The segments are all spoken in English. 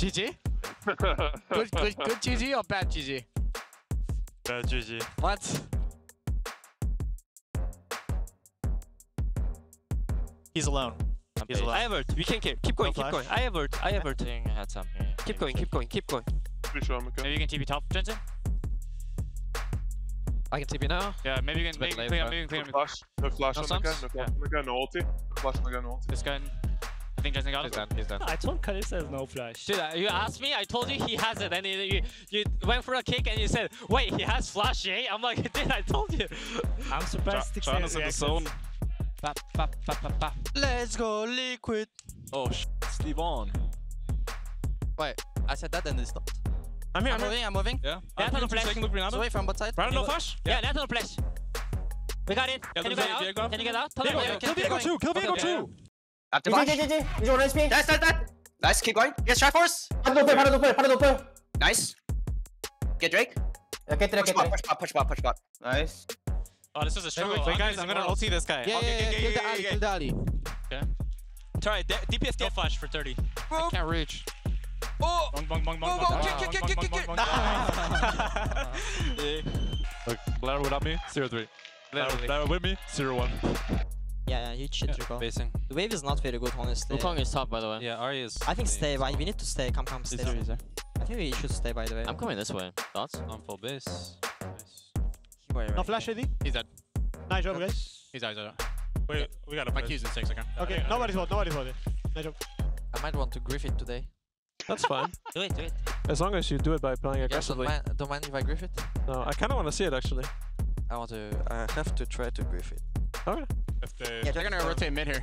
GG? Good, good, good GG or bad GG? Bad GG. What? He's alone. He's alone. I have ult. We can keep, keep going, keep flash. going. I have ult. I have ult. think I had some here. Keep going, keep going, keep going. Pretty sure I'm okay. Maybe you can TP top, Jensen? I can TP now. Yeah, maybe you can bit maybe late, clean up, but- maybe clean No up. flash. No flash No on the guy. stunts? No flash on the guy. No ulti. No flash on the guy. No ulti. This guy. I think Jensen got He's it. done, he's done. I told Kalista there's no flash. Dude, uh, you asked me, I told you he has it, and you, you, you went for a kick and you said, wait, he has flash, eh? I'm like, dude, I told you. I'm surprised Stix China's in the zone. Ba, ba, ba, ba, ba. Let's go, liquid. Oh, sh Steve on. Wait, I said that and it stopped. I'm here, I'm I'm here. moving, I'm moving. Yeah. Yeah, I'm no flash. taking look Grenada. Away from both sides. Brandon, no flash? Yeah, natural flash. We got it. Yeah, Can you get out? Can you get out? Tell me Viego, what you okay. Kill Viego going. too! Kill Okay, Viego okay. too! Up to J, Nice, nice, nice. Nice, keep going. Yes, try force. Para do play, para do play, para do play. Nice. Get Drake. Yeah, get Drake, push get Push bot, push bot, push bot. Nice. Oh, this is a struggle. Wait, wait, guys, I'm gonna ulti this guy. Yeah, yeah, yeah, yeah, yeah, yeah. Kill the Ali, kill Ali. Okay. Try, DPS get flash for 30. I can't reach. Oh! Bong, bong, bong, bong, bong, get, get, get, get, get, get. Look, Lara without me, 0-3. Lara with me, 0-1. Yeah, yeah, you cheat, Rico. Basing. The wave is not very good, honestly. Wukong is top, by the way. Yeah, Ahri is. I think stay, but we need to stay. Come, come, stay. Easy, easy. I think we should stay, by the way. I'm coming this way. Thoughts? On full base. Nice. No flash AD. He's dead. Nice job, guys. He's out, he's out. Wait, we got a My Q's in six, okay. Okay, nobody's hold, nobody's hold. Nice job. I might want to Griffith today. That's fine. Do it, do it. As long as you do it by playing You guys don't aggressively. mind, don't mind if I Griffith? No, I kind of want to see it actually. I want to, I have to try to Griffith. Okay. If they, Yeah, They're gonna uh, rotate mid here.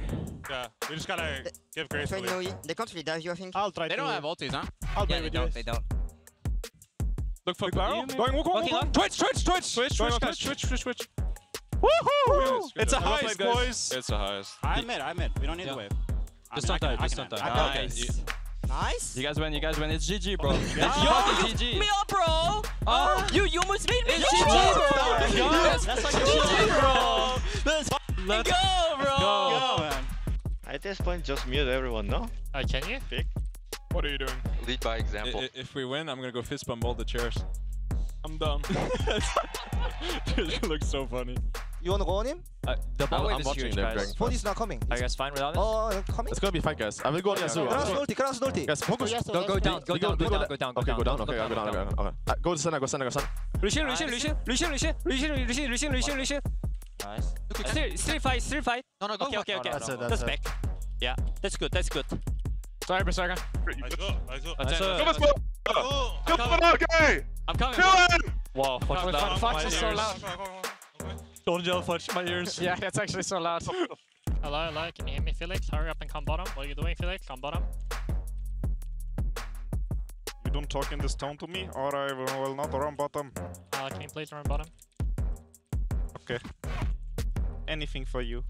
yeah, we just gotta give grace. They, know, they can't really dive you, I think. I'll try They to. don't have ultis, huh? I'll Yeah, play they with don't, they don't. Look for barrel. Going walk on, Walking walk on. on. Twitch, Twitch, Twitch. Switch, Going switch, on. Twitch. Switch, switch, switch. Woohoo! It's a Well heist, boys. It's the highest. I'm mid, I'm mid. We don't need Yeah. the wave. Just don't die, just don't die. I Okay. can. You Nice. you guys win, you guys win. It's GG, bro. Oh, it's Yo, fucking you GG. me up, bro! Oh. You, you almost made me It's GG, bro! bro. That's let's GG, bro. Let's Let's go, bro! go. man. At this point, just mute everyone, no? Uh, can you? What are you doing? Lead by example. i- If we win, I'm gonna go fist bump all the chairs. I'm done. Dude, you look so funny. You wanna go on him? Uh, the ball I'm watching huge, them, guys. Dragon. Phone is not coming. Are you guys fine without it? Oh, uh, coming? It's gonna be fight, guys. I will go on Yasuo. Cross ulti, cross ulti. Guys, focus. Go, go down, go down, go down, go down, go Okay, go down. Okay, I go down. Okay, okay. Uh, Go to center, go center, go center. Lucian, Lucian, Lucian, Lucian, Lucian, Lucian, Lucian, Lucian, Lucian, Lucian. Nice. Still, still fight, still fight. No, no, go Okay, okay, okay. That's it, That's that's back. Yeah, that's good, that's good. Sorry, Berserker. Nice go, nice go. Nice, Come on, Smoke! Come on, okay! I'm coming. Kill him! Wow, fuck Fuck, that. fuck, Fox My is so ears. loud. Don't yell, fudge my ears. Yeah, that's actually so loud. Hello, hello, can you hear me, Felix? Hurry up and come bottom. What are you doing, Felix? Come bottom. You don't talk in this tone to me, or I will not run bottom. Uh, can you please run bottom? Anything for you.